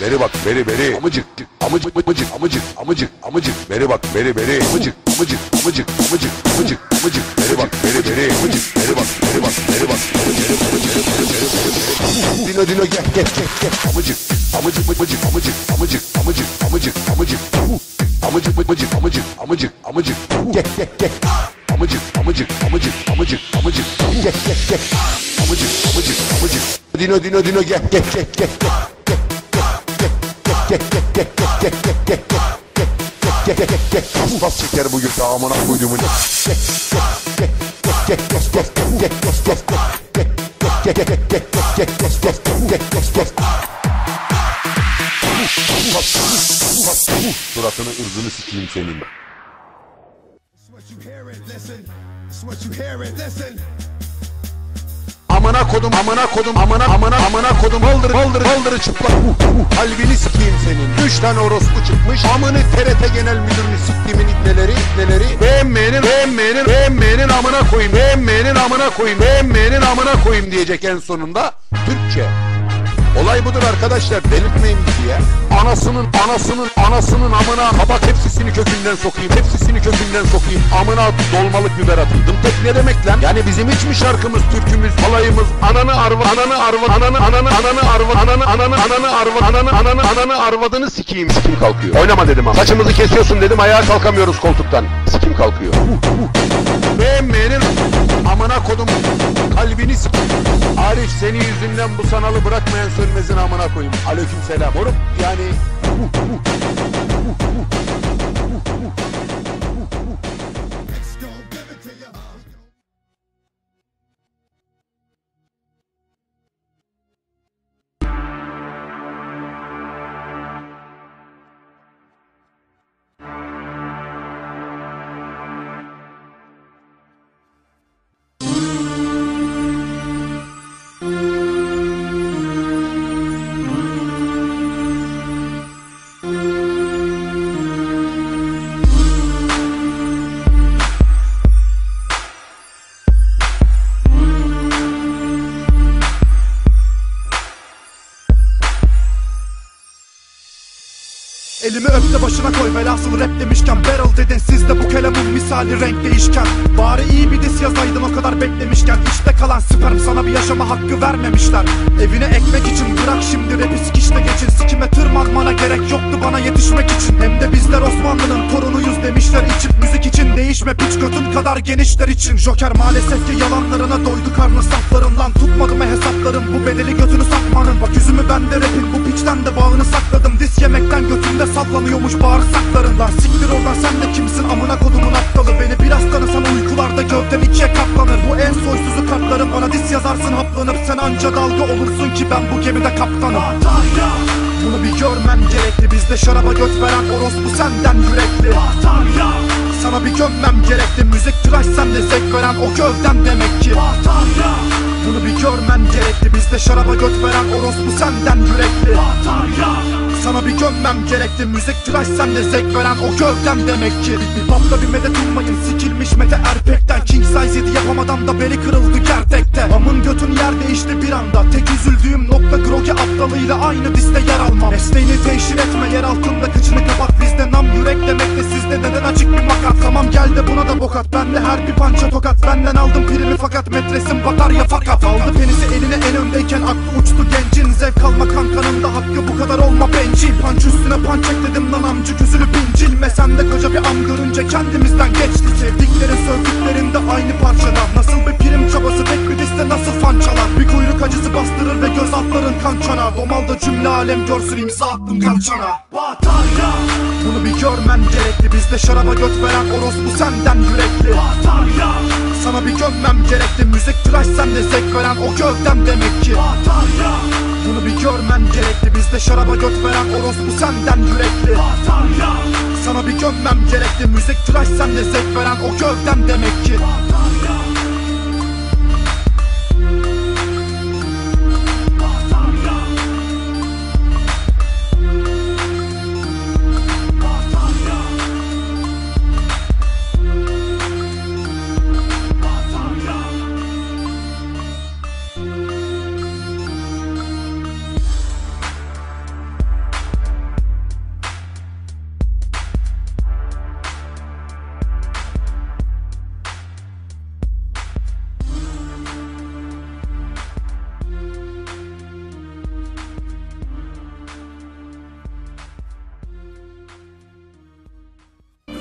beri bak beri beri amıcık amıcık amıcık amıcık amıcık amıcık beri bak beri beri amıcık amıcık amıcık amıcık amıcık amıcık beri bak beri beri amıcık beri bak beri bak beri bak Dino Dino gel gel gel gel amıcık amıcık amıcık amıcık amıcık amıcık amıcık amıcık amıcık amıcık amıcık amıcık amıcık gel gel gel amıcık amıcık amıcık amıcık amıcık gel gel gel amıcık amıcık amıcık Dino Dino Dino gel gel gel gel gel Allah çeker bugün amına koyduğumu Suratını ırzını sikeyim senin It's what you hear it, listen. It's what you hear it, listen. Amına kodum amına kodum amına amına amına kodum. Baldır baldır baldırı çıplak. Uh, uh, kalbini sikeyim senin. Üç tane orospu çıkmış. Amını TRT genel müdürünü siktimin ibneleri ibneleri beğenmeyenin beğenmeyenin beğenmeyenin amına koyayım beğenmeyenin amına koyayım beğenmeyenin amına koyayım diyecek en sonunda Türkçe Olay budur arkadaşlar delirtmeyin bizi ya. Anasının anasının anasının amına kabak hepsisini kökünden sokayım. Hepsisini kökünden sokayım. Amına dolmalık biber atayım. Dımtek ne demek lan? Yani bizim hiç mi şarkımız, türkümüz, halayımız, ananı arva, ananı arva, ananı ananı ananı arva, ananı ananı ananı arva, ananı ananı ananı arvadını sikeyim. Sikim kalkıyor. Oynama dedim ama. Saçımızı kesiyorsun dedim ayağa kalkamıyoruz koltuktan. Sikim kalkıyor. Beğenmeyenin amına kodum kalbiniz Arif seni yüzünden bu sanalı bırakmayan sönmezin amına koyayım. Aleyküm selam. Orup yani uh, uh, uh, uh. Elimi öp de başına koy. Velhasıl rap demişken Barrel dedin. Siz de bu kelamın misali renk değişken. Bari iyi bir diss yazaydın o kadar beklemişken. İşte kalan sperm sana bir yaşama hakkı vermemişler. Evine ekmek için bırak şimdi rapi sikişte geçin. Sikime tırmanmana gerek yoktu bana yetişmek için. Hem de bizler Osmanlı'nın torunuyuz demişler. İçip Müzik için değişme piç götün kadar genişler için. Joker maalesef ki yalanlarına doydu karnı saflarından. Tutmadı mı hesaplarım bu bedeli götünü sakmanın Bak yüzümü ben de rapin bu piçten de bağını sakladım. Dis yemekten götümde sallanıyormuş bağırsaklarından. Siktir oradan sen de kimsin? Amına kodumun aptalı. Beni biraz tanısan uykularda gövden ikiye katlanır. Bu en soysuzu kartlarım bana dis yazarsın haplanıp Sen anca dalga olursun ki ben bu gemide kaptanım. Bunu bir görmen gerekli. Bizde şaraba göt veren orospu senden yürekli Sana bir gömmem gerekli Müzik tıraş sende zevk veren o gövden demek ki. Bunu bir görmen gerekli Bizde şaraba göt veren orospu senden yürekli sana bir gömmem gerekli Müzik tıraş sende zevk veren o gövdem demek ki. Bir, babla bir medet ummayın Sikilmiş Mete Erpek'ten. King size 7 yapamadan da beli kırıldı gertekte Amın götün yer değişti bir anda. Tek üzüldüğüm nokta Grogi aptalıyla aynı diste yer almam. Mesleğini teşhir etme yer altında kıçını kapat. Bizde nam yürek demek de sizde neden açık bir makat? Tamam gel de buna da bokat Bende her bir pança tokat. Benden aldım primi fakat metresim batar ya fakat. Aldı penisi eline en öndeyken aklı uçtu gencin. Zevk alma kankanın da hakkı bu kadar olma bencil Panç üstüne panç ekledim lan amcı gözünü pincilme. Sen de koca bir am görünce kendimizden geçtik Sevdiklerin sövdüklerin de aynı parçada Nasıl bir prim çabası tek bir diste nasıl fan çalar Bir kuyruk acısı bastırır ve göz altların kan çana Domalda cümle alem görsün imza attım kalçana Batarya. Bunu bir görmen gerekli. Bizde şaraba göt veren orospu senden yürekli. Batarya. Sana bir gömmem gerekli. Müzik tıraş sende zevk veren o gövdem demek ki. Batarya görmen gerekli. Bizde şaraba göt veren orospu senden yürekli. Sana bir gömmem gerekli. Müzik tıraş sende zevk veren o gövdem demek ki. Yeah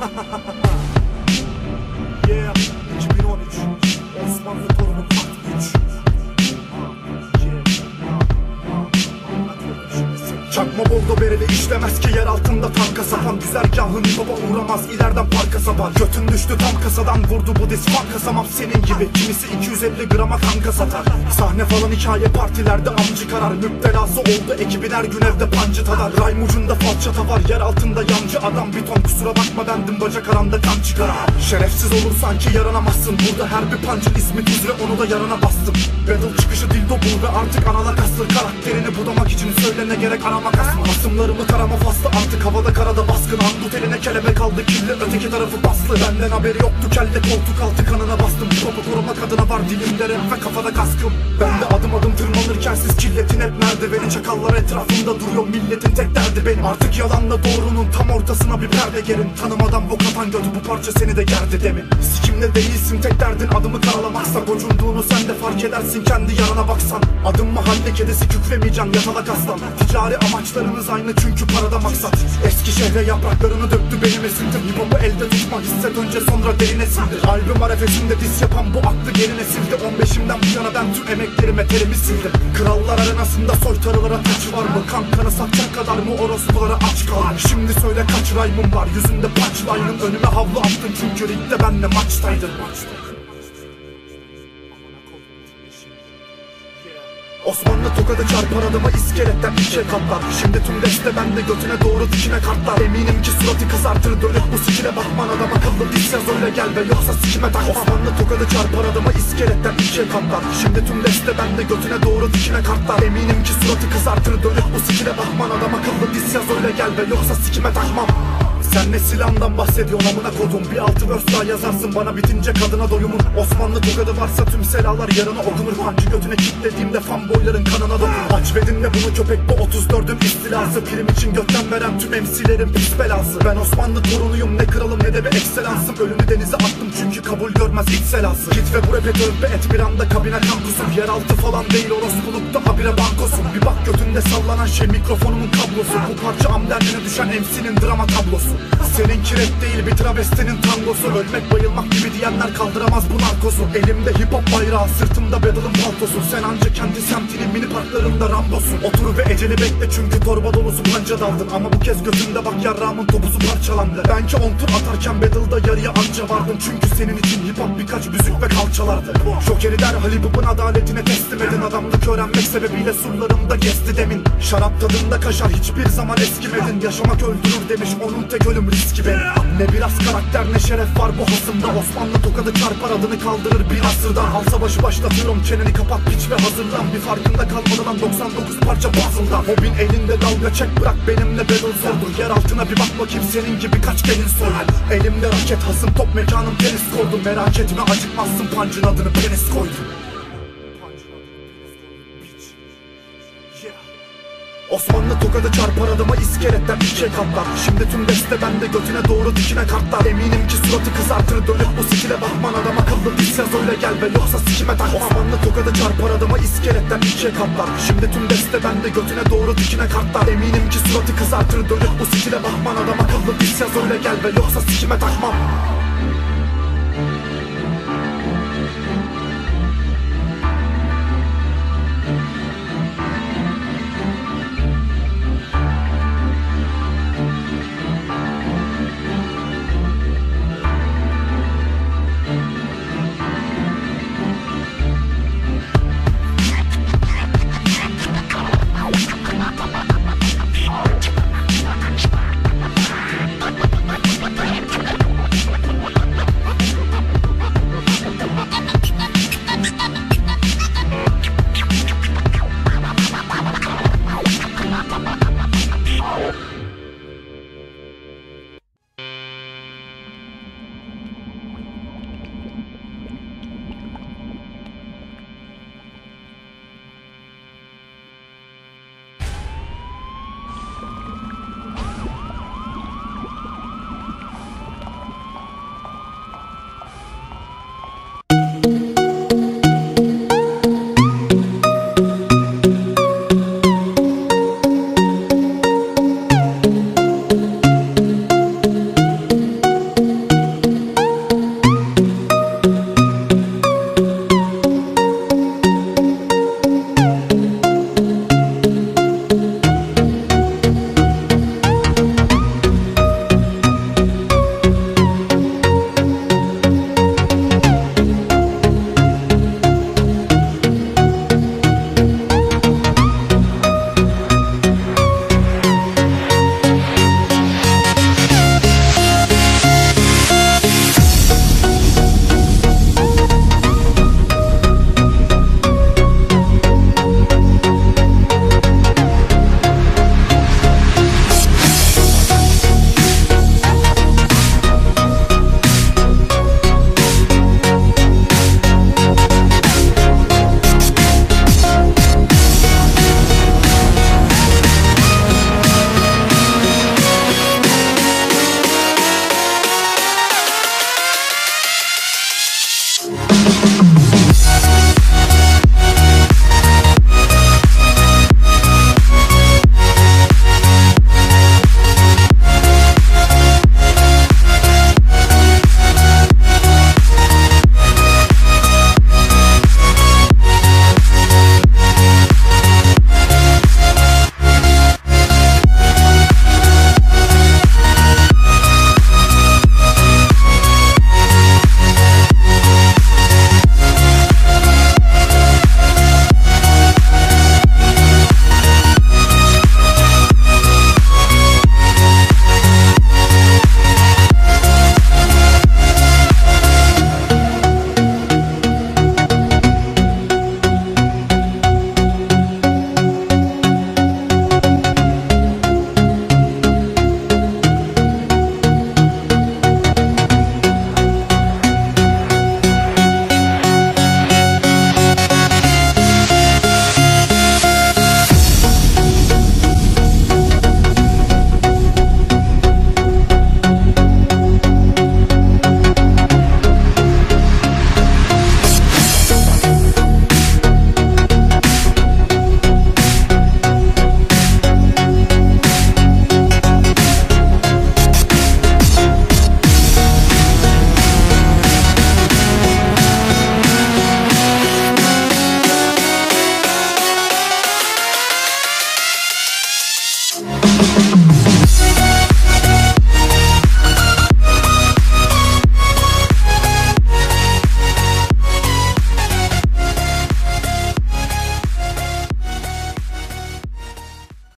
哈哈哈哈。İşlemez ki yer altında tanka sapan Güzergahın baba uğramaz. İleriden parka sapar Götün düştü tam kasadan. Vurdu bu diz banka samam senin gibi. Kimisi 250 grama kanka satar Sahne falan hikaye partilerde amcı karar. Müptelası oldu ekibin her gün evde pancı tadar. Rhyme ucunda falçata var yer altında yancı adam. Bir ton kusura bakma bendim bacak aranda kan çıkar. Şerefsiz olur sanki yaranamazsın. Burada her bir pancın ismi tuzle onu da yarana bastım. Battle çıkışı dildo bul ve artık anala kastır. Karakterini budamak için söyle ne gerek arama kasma Hasımlarımı tarama faslı artık. Havada karada baskın Handut eline kelebek aldı kirli öteki tarafı baslı Benden haberi yoktu kelle koltuk altı kanına bastım. Topu korumak adına var dilimde rap ve kafada kaskım. Ben de adım adım tırmanırken siz killetin hep merdiveni. Çakallar etrafımda duruyor milletin tek derdi benim. Artık yalanla doğrunun tam ortasına bir perde gerin Tanımadan bok atan götü bu parça seni de gerdi demin. Sikimde değilsin tek derdin adımı karalamaksa. Gocunduğunu sen de fark edersin kendi yarana baksan. Adım mahalle kedisi kükremeyeceksin yatalak aslan. Ticari amaçlarınız aynı çünkü parada maksat. Eski şehre yapraklarını döktü benim esintim Hip hop'u elde tutmak hisset önce sonra derine sindir. Albüm arefesinde diss yapan bu aklı geri nesilde 15'imden bu yana ben tüm emeklerime terimi sildim. Krallar arenasında soytarılara taç var mı? Kan kanı satacak kadar mı? Orospulara aç kalmış Şimdi söyle kaç rhyme'ım var? Yüzünde punchline'ın Önüme havlu attın. Çünkü ringde benle maçtaydın Osmanlı tokadı çarpar adama iskeletten ikiye katlar Şimdi tüm deste bende götüne doğru dikine kartlar Eminim ki suratı kızartır dönüp bu sikine bakman Adam akıllı diz yaz gel ve yoksa sikime takma. Osmanlı tokadı çarpar adama iskeletten ikiye katlar Şimdi tüm deste bende götüne doğru dikine kartlar Eminim ki suratı kızartır dönüp bu sikine bakman Adam akıllı diz yaz öyle gel ve yoksa sikime takmam sen ne silahından bahsediyorsun amına kodum? Bir altı verse daha yazarsın. Bana bitince kadına doyumun. Osmanlı tokadı varsa tüm selalar yarına okunur Hancı götüne kilitlediğimde fanboyların kanına dokun. Aç ve bunu köpek bu 34'ün istilası. Prim için götten veren tüm MC'lerin pis belası. Ben Osmanlı torunuyum ne kralım ne de bir ekselansım. Ölümü denize attım çünkü kabul görmez iç selası. Git ve bu rap'e tövbe et bir anda kabine kankusun Yeraltı falan değil orospulukta habire bankosun Bir bak götünde sallanan şey mikrofonumun kablosu. Bu parça am derdine düşen MC'nin drama tablosu Senin rap değil bir travestinin tangosu. Ölmek bayılmak gibi diyenler kaldıramaz bu narkozu. Elimde hip hop bayrağı sırtımda battle'ın paltosu. Sen anca kendi semtinin mini parklarında rambosun Otur ve eceli bekle çünkü torba dolusu panca daldın. Ama bu kez gözümde bak yarrağımın topuzu parçalandı. Ben ki on tur atarken battle'da yarıya anca vardım. Çünkü senin için hip hop birkaç müzik ve kalçalardı. Joker'i derhal hip hop'un adaletine teslim edin. Adamlık öğrenmek sebebiyle surlarımda gezdi demin. Şarap tadında kaşar hiçbir zaman eskimedin. Yaşamak öldürür demiş. Onun tek ölüm riski benim Ne biraz karakter ne şeref var bu hasımda Osmanlı tokadı çarpar adını kaldırır bir asırdan Al savaşı başlatıyorum çeneni kapat piç ve hazırlan Bir farkında kalmadı lan 99 parça puzzle'dan Hobin elinde dalga çek bırak benimle battle sordur Yer altına bir bak bakayım senin gibi kaç gelin soyar Elimde raket hasım top mekanım tenis kordum. Merak etme acıkmazsın pancın adını penis koydum Osmanlı tokadı çarpar adama iskeletten ikiye katlar Şimdi tüm deste bende götüne doğru dikine kartlar Eminim ki suratı kızartır dönüp bu sikile bakman Adam akıllı diz yaz öyle gel ve yoksa sikime takma Osmanlı tokadı çarpar adama iskeletten ikiye katlar Şimdi tüm deste bende götüne doğru dikine kartlar Eminim ki suratı kızartır dönüp bu sikile bakman Adam akıllı diz yaz öyle gel ve yoksa sikime takmam